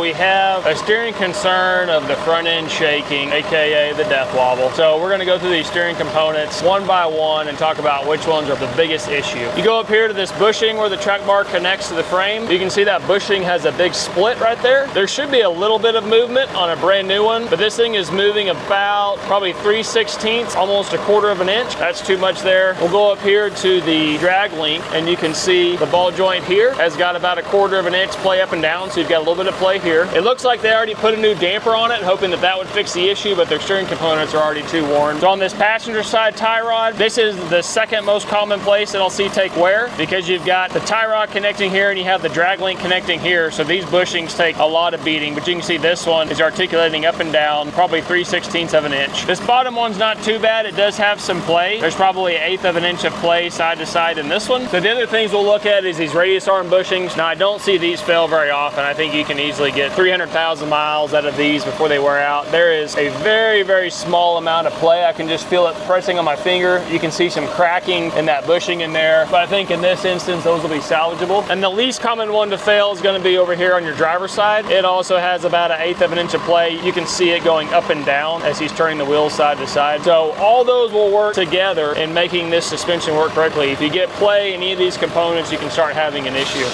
We have a steering concern of the front end shaking, aka the death wobble. So we're gonna go through these steering components one by one and talk about which ones are the biggest issue. You go up here to this bushing where the track bar connects to the frame. You can see that bushing has a big split right there. There should be a little bit of movement on a brand new one, but this thing is moving about probably 3 sixteenths, almost a quarter of an inch. That's too much there. We'll go up here to the drag link and you can see the ball joint here has got about a quarter of an inch play up and down. So you've got a little bit of play here. It looks like they already put a new damper on it, hoping that that would fix the issue, but their steering components are already too worn. So on this passenger side tie rod, this is the second most common place that I'll see take wear because you've got the tie rod connecting here and you have the drag link connecting here. So these bushings take a lot of beating, but you can see this one is articulating up and down, probably 3 16ths of an inch. This bottom one's not too bad. It does have some play. There's probably an eighth of an inch of play side to side in this one. So the other things we'll look at is these radius arm bushings. Now I don't see these fail very often. I think you can easily get 300,000 miles out of these before they wear out. There is a very, very small amount of play. I can just feel it pressing on my finger. You can see some cracking in that bushing in there. But I think in this instance, those will be salvageable. And the least common one to fail is gonna be over here on your driver's side. It also has about an eighth of an inch of play. You can see it going up and down as he's turning the wheels side to side. So all those will work together in making this suspension work correctly. If you get play in any of these components, you can start having an issue.